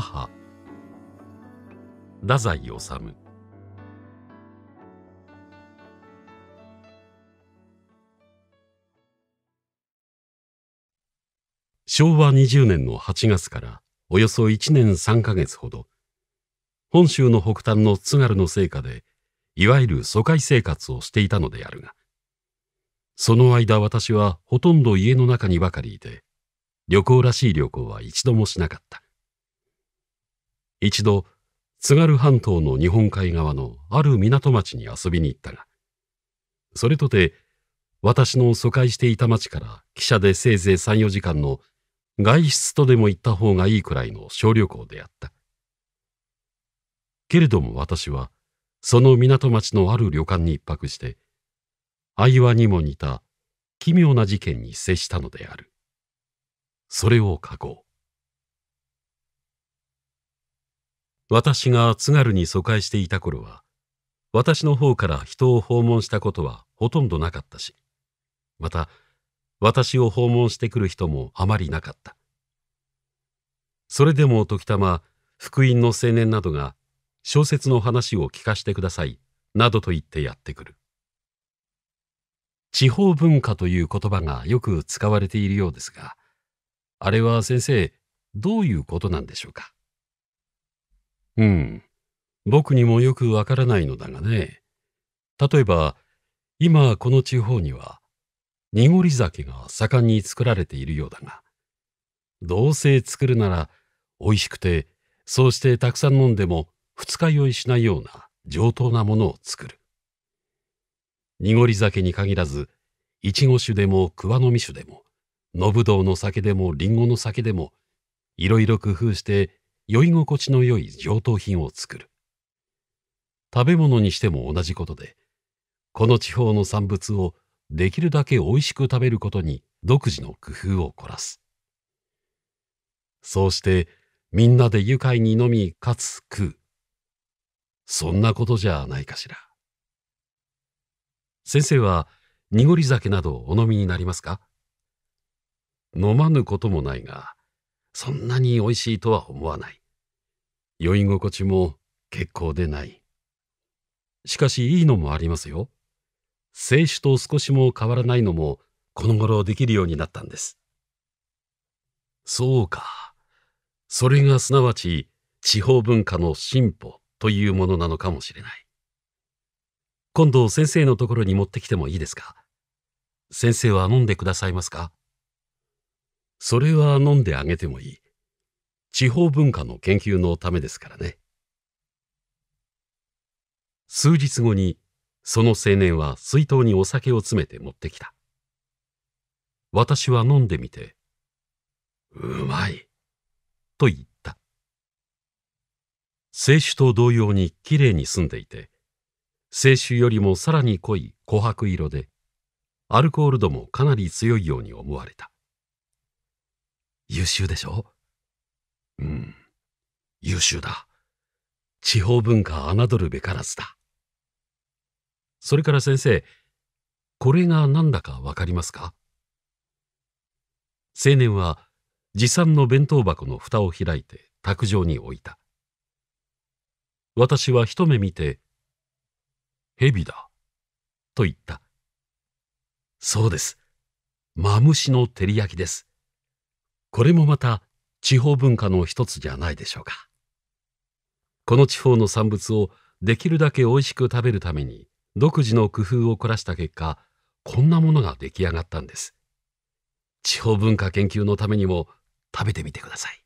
母。太宰治。昭和20年の8月からおよそ1年3ヶ月ほど本州の北端の津軽の生家でいわゆる疎開生活をしていたのであるがその間私はほとんど家の中にばかりいて旅行らしい旅行は一度もしなかった。一度津軽半島の日本海側のある港町に遊びに行ったがそれとて私の疎開していた町から汽車でせいぜい34時間の外出とでも行った方がいいくらいの小旅行であった。けれども私はその港町のある旅館に一泊して相話にも似た奇妙な事件に接したのである。それを書こう。私が津軽に疎開していた頃は、私の方から人を訪問したことはほとんどなかったし、また、私を訪問してくる人もあまりなかった。それでも時たま、福音の青年などが、小説の話を聞かせてください、などと言ってやってくる。地方文化という言葉がよく使われているようですが、あれは先生、どういうことなんでしょうか？うん。僕にもよくわからないのだがね。例えば、今この地方には、濁り酒が盛んに作られているようだが、どうせ作るなら美味しくて、そうしてたくさん飲んでも二日酔いしないような上等なものを作る。濁り酒に限らず、いちご酒でも桑の実酒でも、のぶどうの酒でもりんごの酒でも、いろいろ工夫して酔い心地の良い上等品を作る。食べ物にしても同じことで、この地方の産物をできるだけ美味しく食べることに独自の工夫を凝らす。そうしてみんなで愉快に飲みかつ食う。そんなことじゃないかしら。先生は濁り酒などお飲みになりますか？飲まぬこともないが、そんなに美味しいとは思わない。酔い心地も結構でない。しかしいいのもありますよ。清酒と少しも変わらないのもこの頃できるようになったんです。そうか。それがすなわち地方文化の進歩というものなのかもしれない。今度先生のところに持ってきてもいいですか？先生は飲んでくださいますか？それは飲んであげてもいい。地方文化の研究のためですからね。数日後にその青年は水筒にお酒を詰めて持ってきた。私は飲んでみて、うまい、と言った。清酒と同様にきれいに澄んでいて、清酒よりもさらに濃い琥珀色で、アルコール度もかなり強いように思われた。優秀でしょ？ううん、優秀だ。地方文化侮るべからずだ。それから先生、これが何だかわかりますか？青年は持参の弁当箱の蓋を開いて卓上に置いた。私は一目見て、蛇だ、と言った。そうです。マムシの照り焼きです。これもまた地方文化の一つじゃないでしょうか。この地方の産物をできるだけ美味しく食べるために独自の工夫を凝らした結果、こんなものが出来上がったんです。地方文化研究のためにも食べてみてください。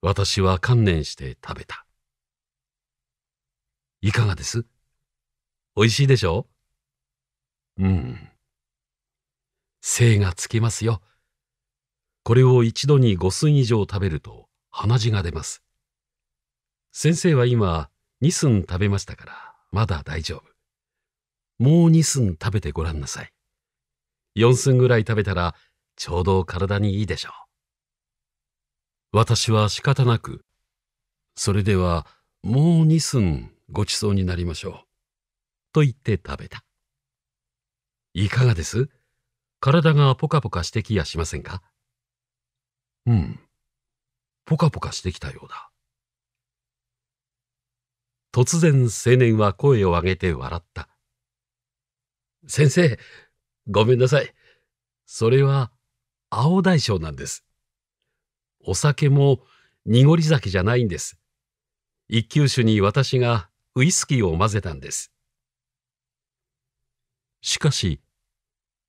私は観念して食べた。いかがです？美味しいでしょう？うん。精がつきますよ。これを一度に5寸以上食べると鼻血が出ます。先生は今2寸食べましたからまだ大丈夫。もう2寸食べてごらんなさい。4寸ぐらい食べたらちょうど体にいいでしょう。私は仕方なく、それではもう2寸ごちそうになりましょう。と言って食べた。いかがです？体がポカポカしてきやしませんか？うん。ポカポカしてきたようだ。突然青年は声を上げて笑った。先生、ごめんなさい。それは青大将なんです。お酒も濁り酒じゃないんです。一級酒に私がウイスキーを混ぜたんです。しかし、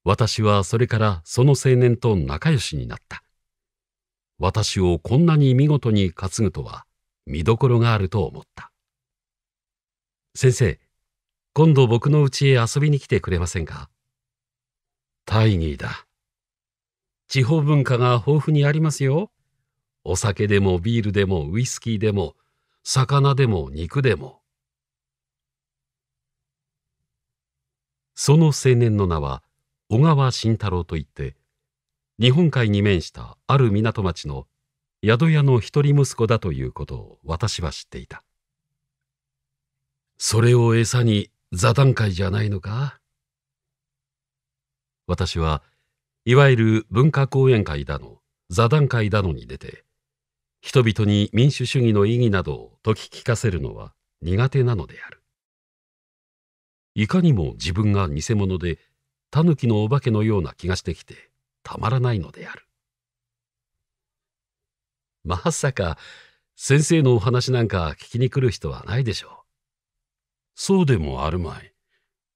私はそれからその青年と仲良しになった。私をこんなに見事に担ぐとは見どころがあると思った。先生、今度僕の家へ遊びに来てくれませんか？大義だ。地方文化が豊富にありますよ。お酒でもビールでもウイスキーでも魚でも肉でも。その青年の名は小川慎太郎といって日本海に面したある港町の宿屋の一人息子だということを私は知っていた。それを餌に座談会じゃないのか？私はいわゆる文化講演会だの座談会だのに出て人々に民主主義の意義などを説き聞かせるのは苦手なのであるいかにも自分が偽物で狸のお化けのような気がしてきてたまらないのであるまさか先生のお話なんか聞きに来る人はないでしょうそうでもあるまい。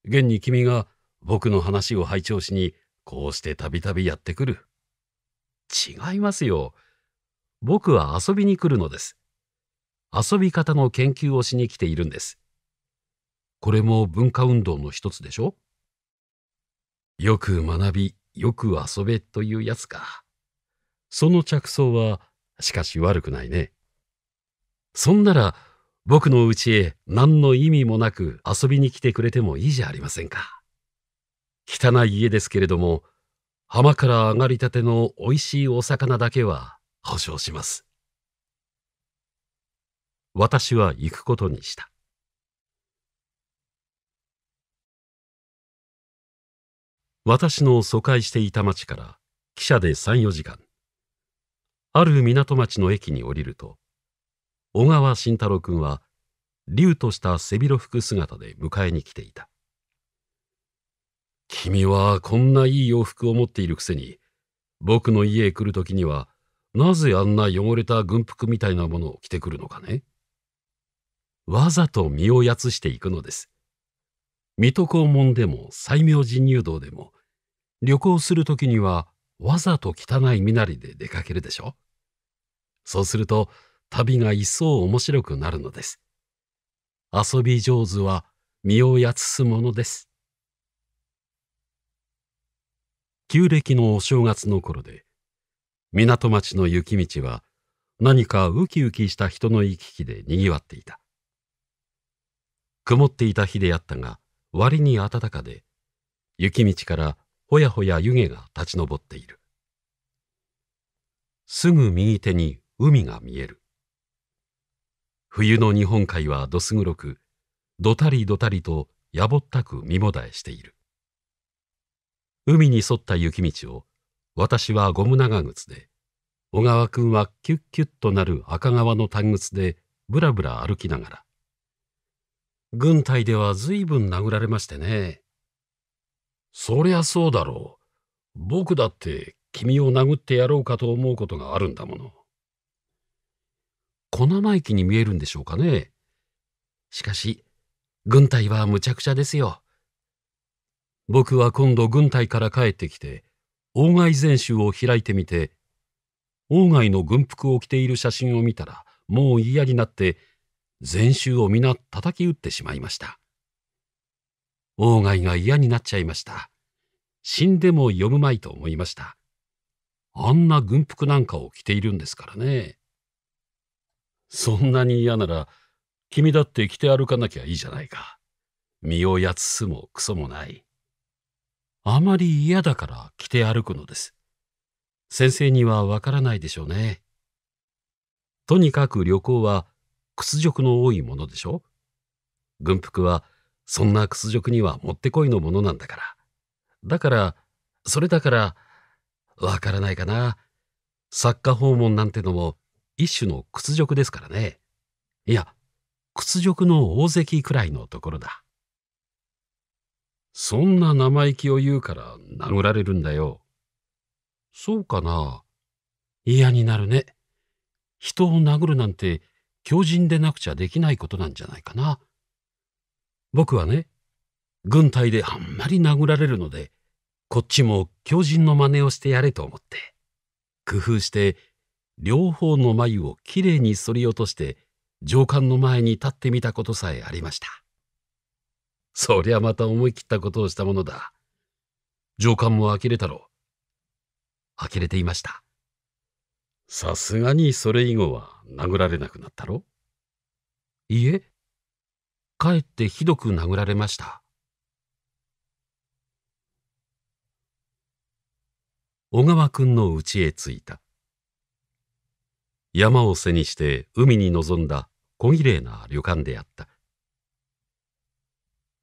現に君が僕の話を拝聴しに、こうしてたびたびやってくる。違いますよ。僕は遊びに来るのです。遊び方の研究をしに来ているんです。これも文化運動の一つでしょよく学び、よく遊べというやつか。その着想は、しかし悪くないね。そんなら、僕の家へ何の意味もなく遊びに来てくれてもいいじゃありませんか。汚い家ですけれども、浜から上がりたての美味しいお魚だけは保証します。私は行くことにした。私の疎開していた町から汽車で三四時間。ある港町の駅に降りると、小川慎太郎君は竜とした背広服姿で迎えに来ていた。君はこんないい洋服を持っているくせに僕の家へ来るときにはなぜあんな汚れた軍服みたいなものを着てくるのかね。わざと身をやつしていくのです。水戸黄門でも西明寺入道でも旅行するときにはわざと汚い身なりで出かけるでしょ？そうすると旅が一層面白くなるのです。遊び上手は身をやつすものです。旧暦のお正月の頃で、港町の雪道は何かウキウキした人の行き来で賑わっていた。曇っていた日であったが、割に暖かで、雪道からほやほや湯気が立ち上っている。すぐ右手に海が見える。冬の日本海はどす黒く、どたりどたりとやぼったく身もだえしている。海に沿った雪道を、私はゴム長靴で、小川君はキュッキュッとなる赤川の短靴でぶらぶら歩きながら、軍隊では随分殴られましてね。そりゃそうだろう。僕だって君を殴ってやろうかと思うことがあるんだもの。小生意気に見えるんでしょうかね。しかし、軍隊はむちゃくちゃですよ。僕は今度軍隊から帰ってきて、王外全集を開いてみて、王外の軍服を着ている写真を見たら、もう嫌になって、全集を皆叩き打ってしまいました。王外が嫌になっちゃいました。死んでも読むまいと思いました。あんな軍服なんかを着ているんですからね。そんなに嫌なら、君だって着て歩かなきゃいいじゃないか。身をやつすもクソもない。あまり嫌だから着て歩くのです。先生にはわからないでしょうね。とにかく旅行は屈辱の多いものでしょ？軍服はそんな屈辱にはもってこいのものなんだから。だから、それだから、わからないかな。作家訪問なんてのも一種の屈辱ですからね。いや、屈辱の大関くらいのところだ。そんな生意気を言うから殴られるんだよ。そうかな？嫌になるね。人を殴るなんて強靭でなくちゃできないことなんじゃないかな。僕はね、軍隊であんまり殴られるので、こっちも強靭の真似をしてやれと思って、工夫して両方の眉をきれいに剃り落として上官の前に立ってみたことさえありました。そりゃまた思い切ったことをしたものだ。上官も呆れたろう。呆れていました。さすがにそれ以後は殴られなくなったろ？いいえ、かえってひどく殴られました。小川君の家へ着いた。山を背にして海に臨んだ小綺麗な旅館であった。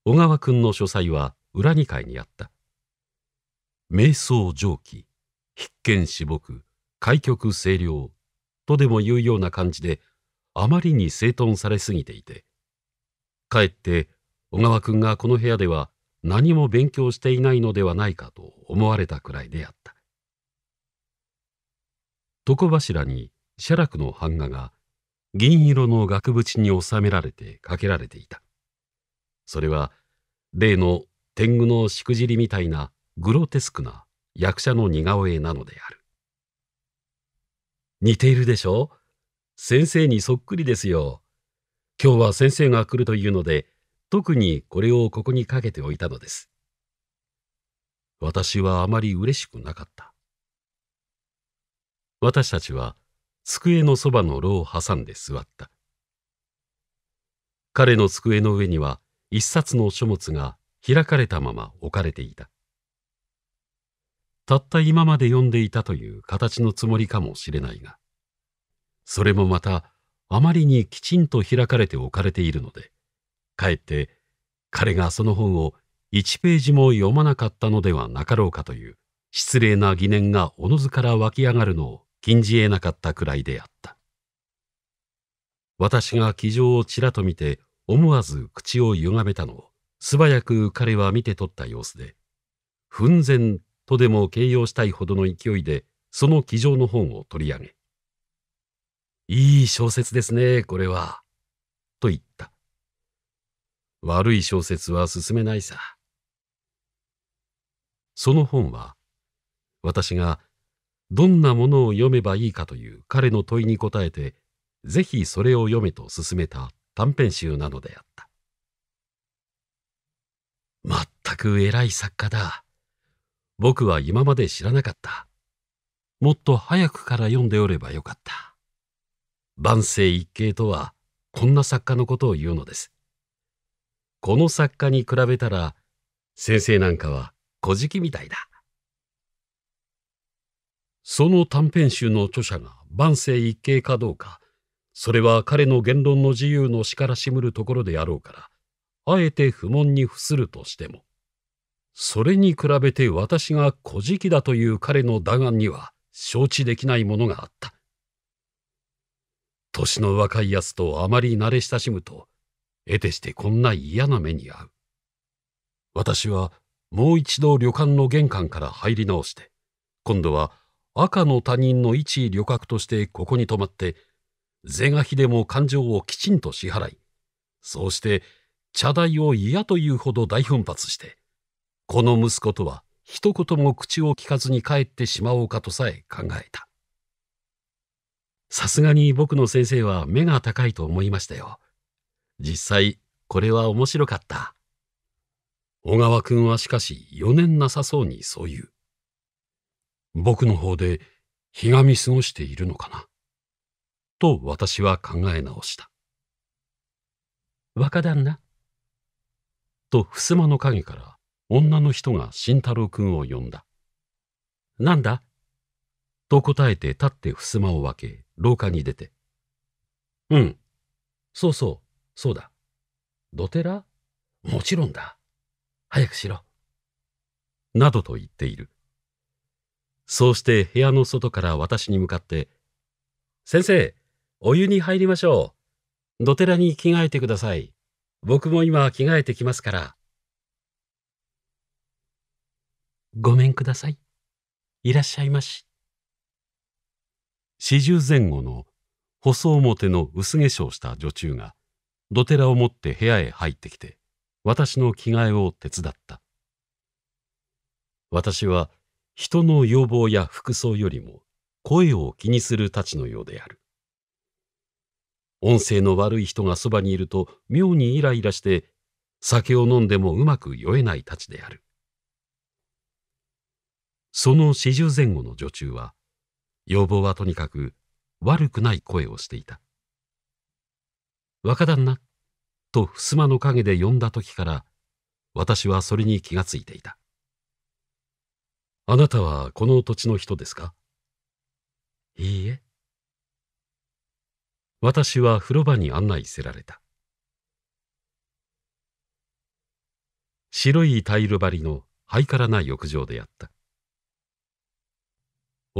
小川君の書斎は裏二階にあった。瞑想蒸気、必見至木、開局清涼とでもいうような感じであまりに整頓されすぎていて、かえって小川君がこの部屋では何も勉強していないのではないかと思われたくらいであった。床柱に写楽の版画が銀色の額縁に収められてかけられていた。それは例の天狗のしくじりみたいなグロテスクな役者の似顔絵なのである。似ているでしょ？先生にそっくりですよ。今日は先生が来るというので、特にこれをここにかけておいたのです。私はあまり嬉しくなかった。私たちは机のそばの炉を挟んで座った。彼の机の上には一冊の書物が開かれたまま置かれていた。たった今まで読んでいたという形のつもりかもしれないが、それもまたあまりにきちんと開かれて置かれているので、かえって彼がその本を一ページも読まなかったのではなかろうかという失礼な疑念がおのずから湧き上がるのを禁じ得なかったくらいであった。私が気丈をちらと見て思わず口を歪めたのを素早く彼は見て取った様子で、奮然とでも形容したいほどの勢いでその気丈の本を取り上げ、いい小説ですね、これは。と言った。悪い小説は進めないさ。その本は、私がどんなものを読めばいいかという彼の問いに答えて、ぜひそれを読めと勧めた短編集なのであった。まったく偉い作家だ。僕は今まで知らなかった。もっと早くから読んでおればよかった。万世一系とはこんな作家のことを言うのです。この作家に比べたら先生なんかは小じみたいだ。その短編集の著者が万世一系かどうか、それは彼の言論の自由のしからしむるところであろうから、あえて不問に付するとしても、それに比べて私が小じだという彼の打眼には承知できないものがあった。年の若いやつとあまり慣れ親しむと、得てしてこんな嫌な目に遭う。私はもう一度旅館の玄関から入り直して、今度は赤の他人の一旅客としてここに泊まって、是が非でも感情をきちんと支払い、そうして茶代を嫌というほど大奮発して、この息子とは一言も口を聞かずに帰ってしまおうかとさえ考えた。さすがに僕の先生は目が高いと思いましたよ。実際、これは面白かった。小川君はしかし余念なさそうにそう言う。僕の方でひがみ過ごしているのかな。と私は考え直した。若旦那。と襖の陰から女の人が慎太郎君を呼んだ。なんだ？と答えて立って襖を分け、廊下に出て。うん。そうそう、そうだ。ドテラもちろんだ。早くしろ。などと言っている。そうして部屋の外から私に向かって、先生、お湯に入りましょう。どてらに着替えてください。僕も今着替えてきますから。ごめんください。いらっしゃいまし。四十前後の細表の薄化粧した女中がどてらを持って部屋へ入ってきて私の着替えを手伝った。私は人の要望や服装よりも声を気にするたちのようである。音声の悪い人がそばにいると妙にイライラして酒を飲んでもうまく酔えないたちである。その四十前後の女中は要望はとにかく悪くない声をしていた。若旦那と襖の陰で呼んだ時から私はそれに気がついていた。あなたはこの土地の人ですか？いいえ。私は風呂場に案内せられた。白いタイル張りのハイカラな浴場であった。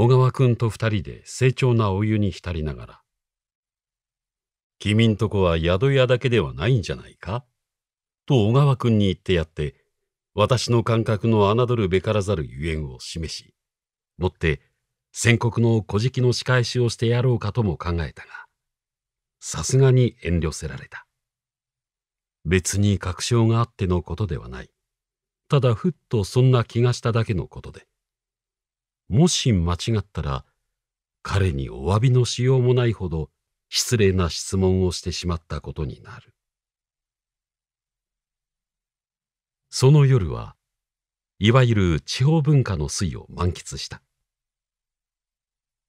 小川君と二人で清長なお湯に浸りながら、君んとこは宿屋だけではないんじゃないか？と小川君に言ってやって、私の感覚の侮るべからざるゆえんを示し、もって宣告の小敷の仕返しをしてやろうかとも考えたが、さすがに遠慮せられた。別に確証があってのことではない。ただふっとそんな気がしただけのことで。もし間違ったら、彼にお詫びのしようもないほど失礼な質問をしてしまったことになる。その夜は、いわゆる地方文化の推を満喫した。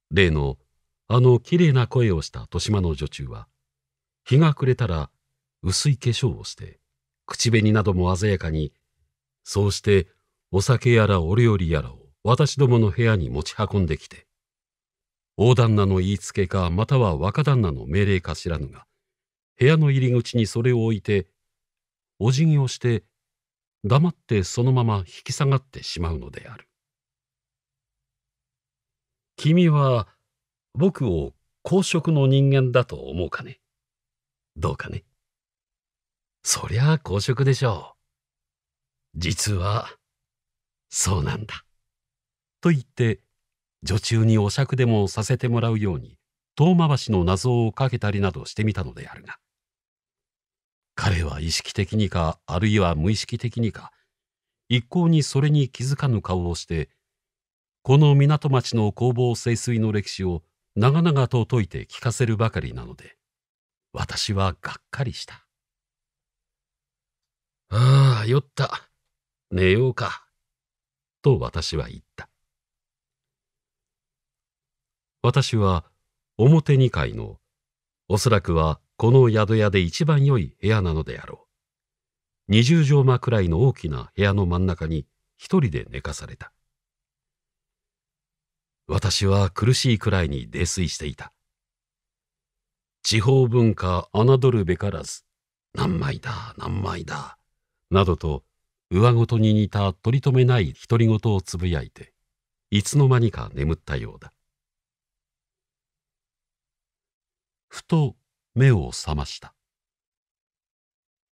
例のあのきれいな声をした豊島の女中は、日が暮れたら薄い化粧をして、口紅なども鮮やかに、そうしてお酒やらお料理やらを私どもの部屋に持ち運んできて、大旦那の言いつけかまたは若旦那の命令か知らぬが、部屋の入り口にそれを置いて、お辞儀をして黙ってそのまま引き下がってしまうのである。君は僕を公職の人間だと思うかね？どうかね？そりゃあ公職でしょう。実は、そうなんだ。と言って、女中にお酌でもさせてもらうように、遠回しの謎をかけたりなどしてみたのであるが、彼は意識的にか、あるいは無意識的にか、一向にそれに気づかぬ顔をして、この港町の工房清水の歴史を長々と説いて聞かせるばかりなので、私はがっかりした。ああ、酔った。寝ようか。と私は言った。私は表二階の、おそらくはこの宿屋で一番良い部屋なのであろう。二十畳間くらいの大きな部屋の真ん中に一人で寝かされた。私は苦しいくらいに泥酔していた。地方文化侮るべからず、何枚だ、何枚だ、などと上ごとに似た取り留めない独り言をつぶやいて、いつの間にか眠ったようだ。ふと目を覚ました。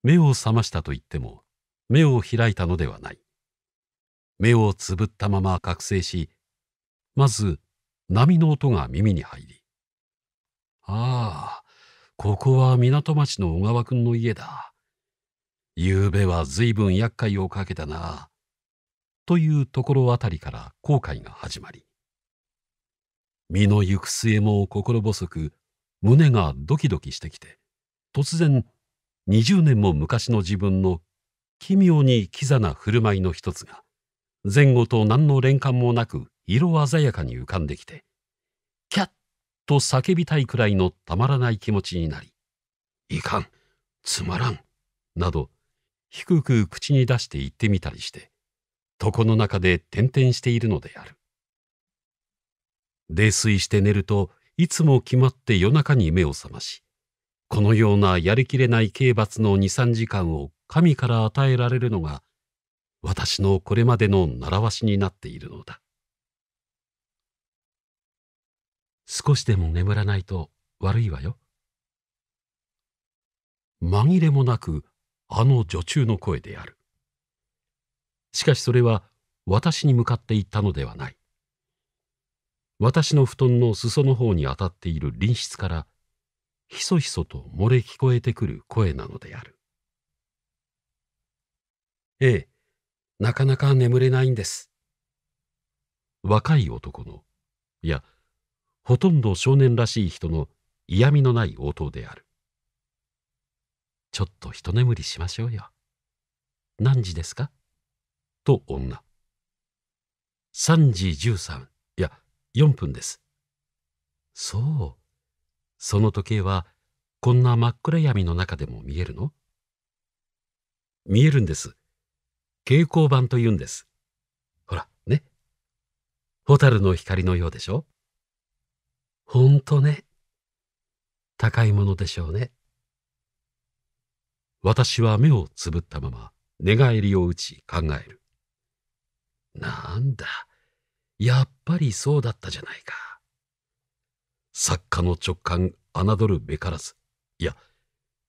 目を覚ましたと言っても、目を開いたのではない。目をつぶったまま覚醒し、まず波の音が耳に入り、ああ、ここは港町の小川君の家だ。ゆうべは随分厄介をかけたな。というところあたりから後悔が始まり、身の行く末も心細く、胸がドキドキしてきて、突然、20年も昔の自分の奇妙にキザな振る舞いの一つが、前後と何の連関もなく色鮮やかに浮かんできて、キャッと叫びたいくらいのたまらない気持ちになり、いかん、つまらん、など、低く口に出して言ってみたりして、床の中で点々しているのである。泥酔して寝るといつも決まって夜中に目を覚まし、このようなやりきれない刑罰の二三時間を神から与えられるのが、私のこれまでの習わしになっているのだ。少しでも眠らないと悪いわよ。紛れもなくあの女中の声である。しかしそれは私に向かって言ったのではない。私の布団の裾の方に当たっている隣室からひそひそと漏れ聞こえてくる声なのである。ええ、なかなか眠れないんです。若い男の、いや、ほとんど少年らしい人の嫌味のない応答である。ちょっと一眠りしましょうよ。何時ですか？と女。3時13、4分です。そう。その時計は、こんな真っ暗闇の中でも見えるの？見えるんです。蛍光板と言うんです。ほら、ね。ホタルの光のようでしょ？ほんとね。高いものでしょうね。私は目をつぶったまま寝返りを打ち考える。なんだ、やっぱりそうだったじゃないか。作家の直感侮るべからず、いや、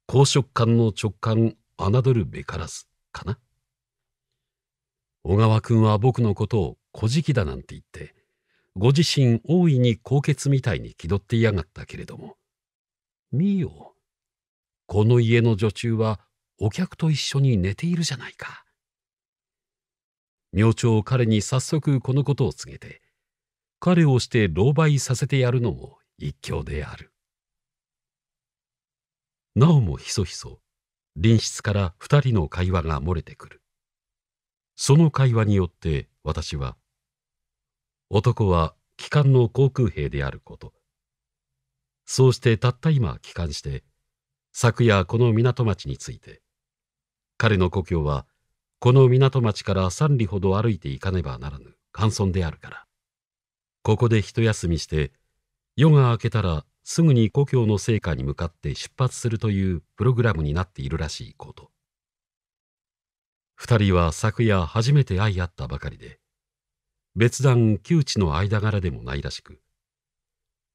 公職官の直感侮るべからずかな。小川君は僕のことを小じだなんて言って、ご自身大いに高潔みたいに気取っていやがったけれども、見よ。この家の女中はお客と一緒に寝ているじゃないか。明朝彼に早速このことを告げて、彼をして狼狽させてやるのも一興である。なおもひそひそ、隣室から二人の会話が漏れてくる。その会話によって私は、男は機関の航空兵であること、そうしてたった今帰還して、昨夜この港町について、彼の故郷はこの港町から三里ほど歩いていかねばならぬ寒村であるから、ここで一休みして夜が明けたらすぐに故郷の成果に向かって出発するというプログラムになっているらしいこと。二人は昨夜初めて会い合ったばかりで、別段窮地の間柄でもないらしく、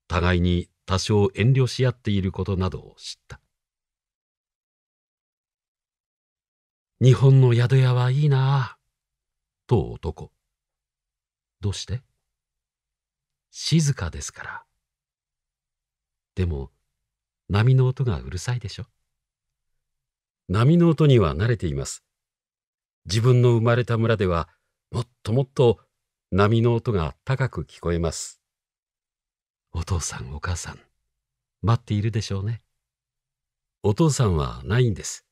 互いに多少遠慮し合っていることなどを知った。日本の宿屋はいいなぁ、と男。どうして？静かですから。でも、波の音がうるさいでしょ？波の音には慣れています。自分の生まれた村では、もっともっと波の音が高く聞こえます。お父さんお母さん、待っているでしょうね。お父さんはないんです。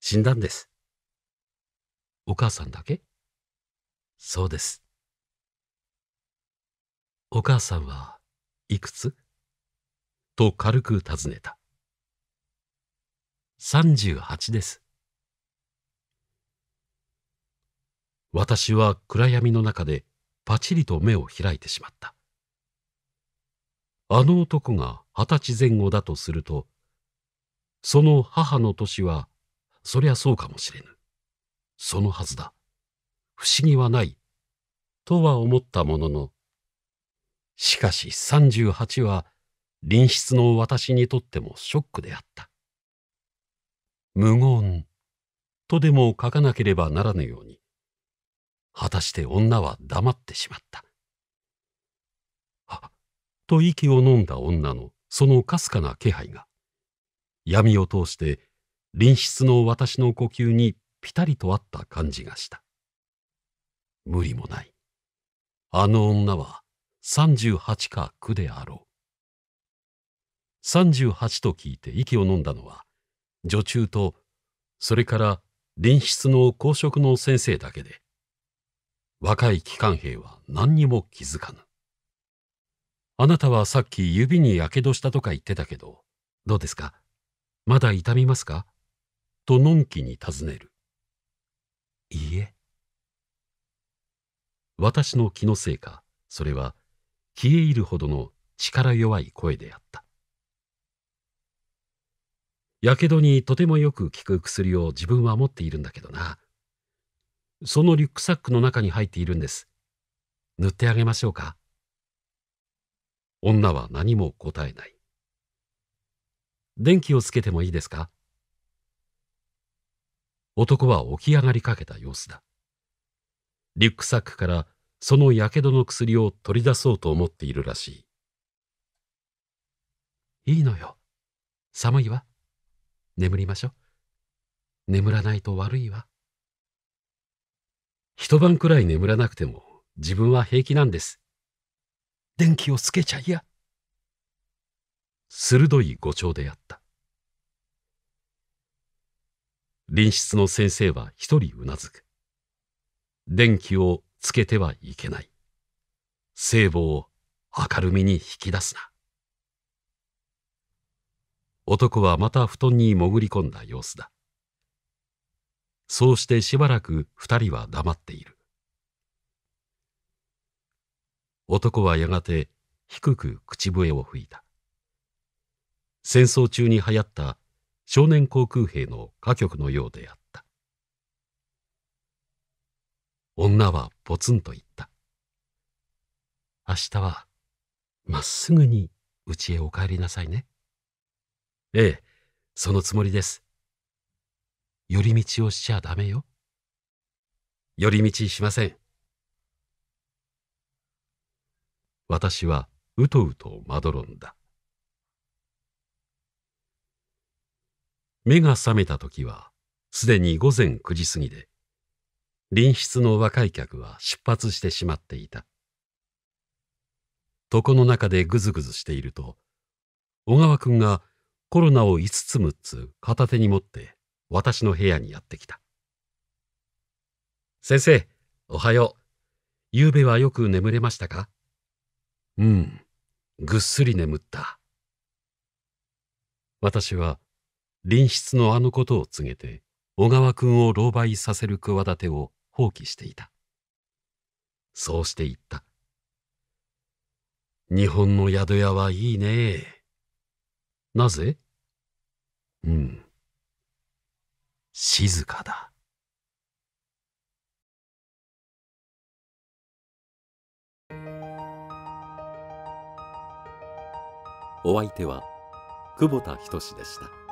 死んだんです。お母さんだけ？そうです。お母さんはいくつ？と軽く尋ねた。38です。私は暗闇の中でパチリと目を開いてしまった。あの男が二十歳前後だとすると、その母の年は、そりゃそうかもしれぬ。そのはずだ。不思議はない。とは思ったものの、しかし38は隣室の私にとってもショックであった。無言とでも書かなければならぬように、果たして女は黙ってしまった。はっと息を飲んだ女のそのかすかな気配が、闇を通して隣室の私の呼吸にぴたりと合った感じがした。無理もない。あの女は38か9であろう。38と聞いて息を飲んだのは、女中と、それから隣室の公職の先生だけで、若い機関兵は何にも気づかぬ。あなたはさっき指にやけどしたとか言ってたけど、どうですか？まだ痛みますか？とのんきに尋ねる。いいえ。私の気のせいか、それは消え入るほどの力弱い声であった。やけどにとてもよく効く薬を自分は持っているんだけどな。そのリュックサックの中に入っているんです。塗ってあげましょうか。女は何も答えない。電気をつけてもいいですか？男は起き上がりかけた様子だ。リュックサックからその火傷の薬を取り出そうと思っているらしい。いいのよ。寒いわ。眠りましょう。眠らないと悪いわ。一晩くらい眠らなくても自分は平気なんです。電気をつけちゃいや。鋭い誤調であった。隣室の先生は一人うなずく。電気をつけてはいけない。聖母を明るみに引き出すな。男はまた布団に潜り込んだ様子だ。そうしてしばらく二人は黙っている。男はやがて低く口笛を吹いた。戦争中に流行った少年航空兵の歌曲のようであった。女はポツンと言った。明日はまっすぐに家へお帰りなさいね。ええ、そのつもりです。寄り道をしちゃダメよ。寄り道しません。私はうとうとまどろんだ。目が覚めた時はすでに午前9時過ぎで隣室の若い客は出発してしまっていた。床の中でぐずぐずしていると小川君がコロナを5つ6つ片手に持って私の部屋にやってきた。先生おはよう。夕べはよく眠れましたか？うん。ぐっすり眠った。私は隣室のあのことを告げて小川君を狼狽させる企てを放棄していた。そうして言った。日本の宿屋はいいね。なぜ？うん。静かだ。お相手は久保田仁でした。